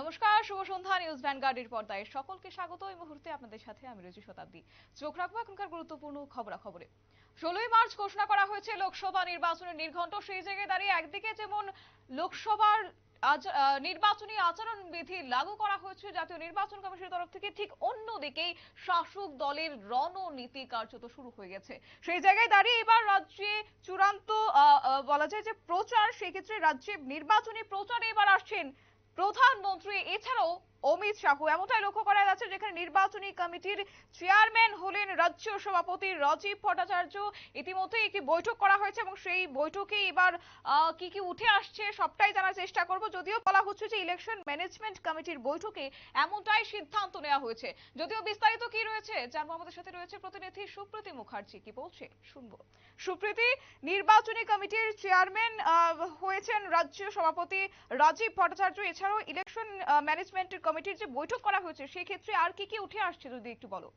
নমস্কার, শুভ সন্ধ্যা নিউজ ভ্যানগার্ডের পর্দায় সকলকে স্বাগত। এই মুহূর্তে আপনাদের সাথে আমি রয়েছি শতাব্দী। চোখ রাখব এখনকার গুরুত্বপূর্ণ খবরাখবরে। ষোলোই মার্চ ঘোষণা করা হয়েছে, লোকসভা নির্বাচনের নির্ঘণ্ট সেই জায়গায় দাঁড়িয়ে একদিকে যেমন লোকসভার নির্বাচনী আচরণ বিধি লাগু করা হয়েছে, জাতীয় নির্বাচন কমিশনের তরফ থেকে, ঠিক অন্যদিকেই শাসক দলের রণনীতি কার্যত শুরু হয়ে গেছে। সেই জায়গায় দাঁড়িয়ে এবার রাজ্যে চূড়ান্ত বলা যায় যে প্রচার সেক্ষেত্রে রাজ্যে নির্বাচনী প্রচারে এবার আসছেন প্রধানমন্ত্রী এছাড়াও অমিত শাহ এমনটাই লক্ষ্য করা যাচ্ছে যেখানে নির্বাচনী কমিটির চেয়ারম্যান হলেন রাজ্য সভাপতি রাজীব ভট্টাচার্য। ইতিমধ্যে একটি বৈঠক করা হয়েছে এবং সেই বৈঠকে এবার কি কি উঠে আসছে সবটাই জানার চেষ্টা করব। যদিও বলা হচ্ছে যে ইলেকশন ম্যানেজমেন্ট কমিটির বৈঠকে এমনটাই সিদ্ধান্ত নেওয়া হয়েছে। যদিও বিস্তারিত কি রয়েছে জানব আমাদের সাথে রয়েছে প্রতিনিধি সুপ্রীতি মুখার্জি। কি বলছে? শুনব। সুপ্রীতি, নির্বাচনী কমিটির চেয়ারম্যান হয়েছেন রাজ্য সভাপতি রাজীব ভট্টাচার্য। এছাড়াও ইলেকশন ম্যানেজমেন্টের কমিটির যে বৈঠক করা হয়েছে সেই ক্ষেত্রে আর কি কি উঠে আসছে? যদি একটু বলো।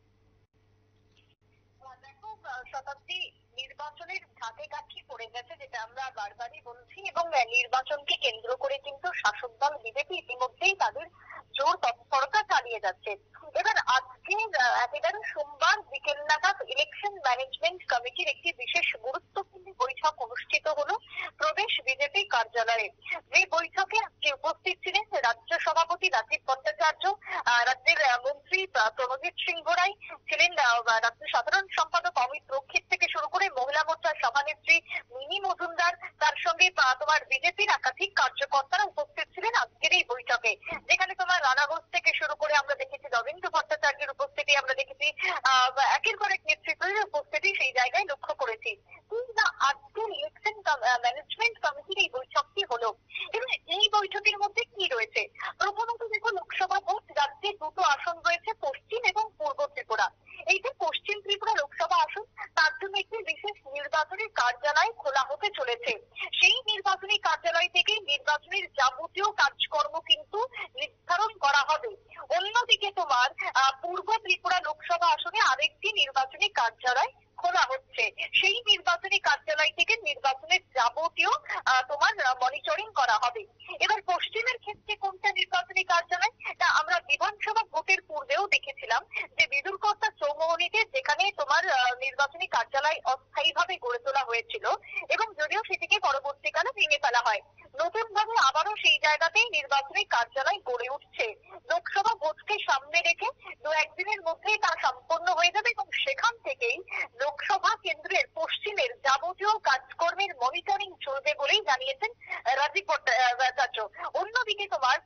দেখো শতাব্দী নির্বাচনের ধাতে কাঠি পড়ে গেছে, যেটা আমরা বারবারই বলছি, এবং নির্বাচনকে কেন্দ্র করে কিন্তু শাসক দল, বিজেপি ইতিমধ্যেই তাদের জোর তৎপরতা চালিয়ে যাচ্ছে। এবার আজকে একেবারে সোমবার বিকেল নাগাদ ইলেকশন ম্যানেজমেন্ট কমিটির একটি বিশেষ গুরুত্বপূর্ণ বৈঠক অনুষ্ঠিত হলো প্রদেশ বিজেপি কার্যালয়ে। যে বৈঠকে আজকে উপস্থিত ছিলেন রাজ্য সভাপতি ভট্টাচার্য রাজ্যের মন্ত্রী প্রণজিৎ সিংহ রায় ছিলেন রাজ্য সাধারণ সম্পাদক অমিত রক্ষিত থেকে শুরু করে মহিলা মোর্চার সভানেত্রী মিনি মজুমদার, তার সঙ্গে তোমার বিজেপির একাধিক কার্যকর্তারা উপস্থিত ছিলেন আজকের এই বৈঠকে। যেখানে তোমার রানা ঘোষ থেকে শুরু করে আমরা দেখেছি রবীন্দ্র ভট্টাচার্যের উপস্থিতি, আমরা দেখেছি একের পর এক নেতৃত্বের উপস্থিতি সেই জায়গায় লক্ষ্য করেছি। কিন্তু আজকের ইলেকশন ম্যানেজমেন্ট কমিটির এই বৈঠকটি হলো এবং এই বৈঠকের মধ্যে কি রয়েছে প্রথমত দেখো লোকসভা ভোট রাজ্যে দুটো আসন রয়েছে পশ্চিম এবং পূর্ব ত্রিপুরা এই যে পশ্চিম ত্রিপুরা লোকসভা আসন তার জন্য একটি বিশেষ নির্বাচনী কার্যালয় খোলা হতে চলেছে সেই নির্বাচনী কার্যালয় থেকে নির্বাচনের যাবতীয় কাজকর্ম কিন্তু নির্ধারণ করা হবে আহ, পূর্ব ত্রিপুরা লোকসভা আসনে আরেকটি নির্বাচনী কার্যালয় খোলা হচ্ছে। সেই নির্বাচনী কার্যালয় থেকে নির্বাচনের যাবতীয় তোমার মনিটরিং করা হবে। এবার পশ্চিমের ক্ষেত্রে কোনটা নির্বাচনী কার্যালয়? তা আমরা বিধানসভা ভোটের পূর্বেও দেখেছিলাম যে বিদুরকর্তা চৌমোহনীতে যেখানে তোমার নির্বাচনী কার্যালয় অস্থায়ীভাবে গড়ে তোলা হয়েছিল এবং যদিও সেটিকে পরবর্তীকালে ভেঙে ফেলা হয়। নতুন ভাবে আবারও সেই জায়গাতেই নির্বাচনী কার্যালয় গড়ে উঠছে। লোকসভা ভোটকে সামনে রেখে দু একদিনের মধ্যেই তা সম্পন্ন হয়ে যাবে এবং সেখান থেকেই লোকসভা কেন্দ্রের পশ্চিমের যাবতীয় কাজকর্মের মনিটরিং চলবে বলেই জানিয়েছেন রাজীব ভট্টাচার্য অন্যদিকে তোমার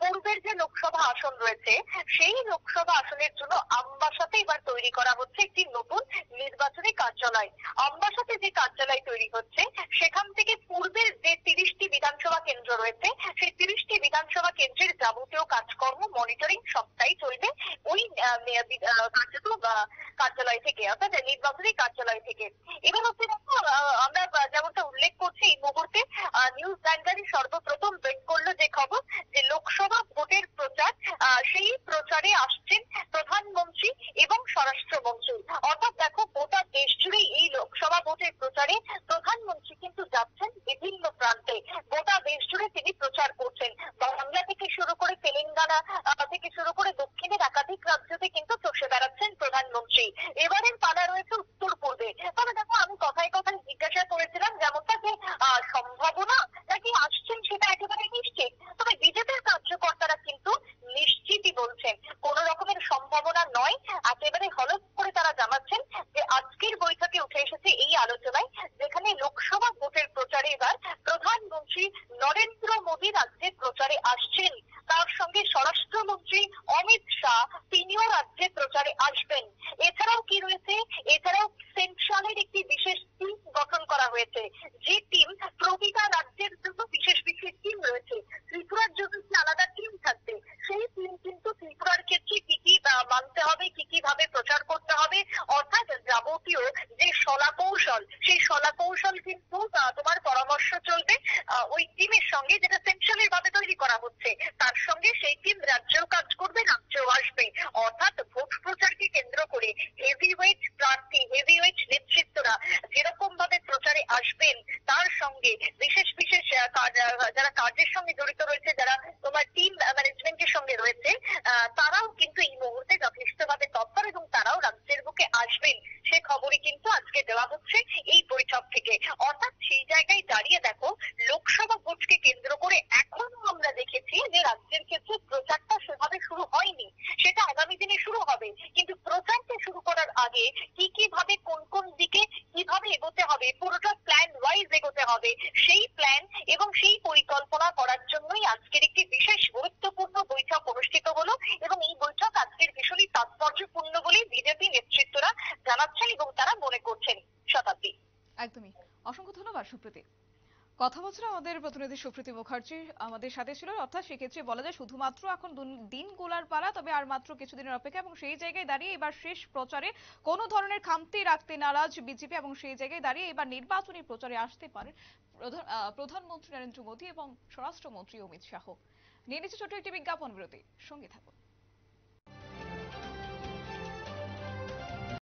পূর্বের যে লোকসভা আসন রয়েছে সেই লোকসভা আসনের জন্য আমবাসাতে এবার তৈরি করা হচ্ছে একটি নতুন নির্বাচনী কার্যালয়। আমবাসাতে যে কার্যালয় তৈরি হচ্ছে, সেখান থেকে পূর্বের যে তিরিশটি বিধানসভা কেন্দ্র রয়েছে, সেই তিরিশটি বিধানসভা কেন্দ্রের যাবতীয় কাজকর্ম মনিটরিং সবটাই চলবে ওই কার্যত কার্যালয় থেকে, অর্থাৎ নির্বাচনী কার্যালয় থেকে। এবার হচ্ছে দেখো আমরা যেমনটা উল্লেখ করছি এই মুহূর্তে নিউজ ব্যাংকারি সর্বপ্রথম ব্রেক করল যে খবর যে লোকসভা ভোটের প্রচার সেই প্রচারে আসছেন প্রধানমন্ত্রী এবং স্বরাষ্ট্রমন্ত্রী অর্থাৎ দেখো গোটা দেশ জুড়ে এই লোকসভা ভোটের প্রচারে প্রধানমন্ত্রী কিন্তু যাচ্ছেন বিভিন্ন প্রান্তে গোটা দেশ জুড়ে তিনি প্রচার করছেন বাংলা থেকে শুরু করে তেলেঙ্গানা আহ, থেকে শুরু করে দক্ষিণের একাধিক রাজ্যতে কিন্তু চষে বেড়াচ্ছেন প্রধানমন্ত্রী। এবারের পালা রয়েছে উত্তর পূর্বে তবে দেখো আমি কথায় কথায় জিজ্ঞাসা করেছিলাম যেমনটা যে আহ, সম্ভাবনা নাকি আসছেন সেটা একেবারে নিশ্চিত তবে বিজেপির কার্যকর্তারা কিন্তু নিশ্চিতই বলছেন কোন রকমের সম্ভাবনা নয় একেবারে হলফ করে তারা জানাচ্ছেন যে আজকের বৈঠকে উঠে এসেছে এই আলোচনায় যেখানে লোকসভা ভোটের প্রচারে এবার প্রধানমন্ত্রী নরেন্দ্র মোদী রাজ্যে প্রচারে আসছেন তার সঙ্গে স্বরাষ্ট্রমন্ত্রী অমিত শাহ তিনিও রাজ্যে প্রচারে আসবেন এছাড়াও কি রয়েছে এছাড়াও সেন্ট্রালের একটি বিশেষ টিম গঠন হয়েছে যে টিম প্রতিটা রাজ্যের জন্য বিশেষ বিশেষ টিম রয়েছে। ত্রিপুরার জন্য একটি আলাদা টিম থাকবে? সেই টিম কিন্তু ত্রিপুরার ক্ষেত্রে কি কি মানতে হবে, কি কি ভাবে প্রচার করতে হবে, অর্থাৎ যাবতীয় যে শলা কৌশল, সেই শলা কৌশল কিন্তু তোমার পরামর্শ চলবে ওই টিমের সঙ্গে যেটা সেন্ট্রালের ভাবে তৈরি করা হচ্ছে। টিম রাজ্যেও কাজ করবে রাজ্যেও আসবে। অর্থাৎ ভোট প্রচারকে কেন্দ্র করে হেভিওয়েট প্রার্থী হেভিওয়েট নেতৃত্বরা যেরকম ভাবে প্রচারে আসবেন, তার সঙ্গে বিশেষ বিশেষ যারা কাজের সঙ্গে জড়িত রয়েছে, যারা তোমার টিম ম্যানেজমেন্টের সঙ্গে রয়েছে তারাও কিন্তু এই মুহূর্তে যথেষ্টভাবে তৎপর এবং তারাও রাজ্যের বুকে আসবেন। সে খবরই কিন্তু আজকে দেওয়া হচ্ছে এই বৈঠক থেকে। অর্থাৎ সেই জায়গায় দাঁড়িয়ে দেখো লোকসভা ভোটকে কেন্দ্র করে এখনও আমরা দেখেছি যে রাজ্যের ক্ষেত্রে প্রচারটা সেভাবে শুরু হয়নি সেটা আগামী দিনে শুরু হবে কিন্তু প্রচারটা আগে কি কি ভাবে কোন কোন দিকে কীভাবে এগোতে হবে, পুরোটা প্ল্যান ওয়াইজ এগোতে হবে, সেই প্ল্যান এবং সেই পরিকল্পনা করার জন্যই আজকের একটি বিশেষ গুরুত্বপূর্ণ বৈঠক অনুষ্ঠিত হলো এবং এই বৈঠক আজকের ভীষণই তাৎপর্যপূর্ণ বলে বিজেপি নেতৃত্বরা জানাচ্ছেন এবং তারা মনে করছেন শতাব্দী। একদমই। অসংখ্য ধন্যবাদ সুপ্রীতি। কথা বলছিল আমাদের প্রতিনিধি সুপ্রীতি মুখার্জি আমাদের সাথে ছিল। অর্থাৎ সেক্ষেত্রে বলা যায় শুধুমাত্র এখন দিন গোলার পালা, তবে আর মাত্র কিছুদিনের অপেক্ষা এবং সেই জায়গায় দাঁড়িয়ে এবার শেষ প্রচারে কোনো ধরনের খামতি রাখতে নারাজ বিজেপি এবং সেই জায়গায় দাঁড়িয়ে এবার নির্বাচনী প্রচারে আসতে পারেন প্রধানমন্ত্রী নরেন্দ্র মোদী এবং স্বরাষ্ট্রমন্ত্রী অমিত শাহ। নিয়ে নিচ্ছে ছোট একটি বিজ্ঞাপন বিরতি। সঙ্গে থাকুন।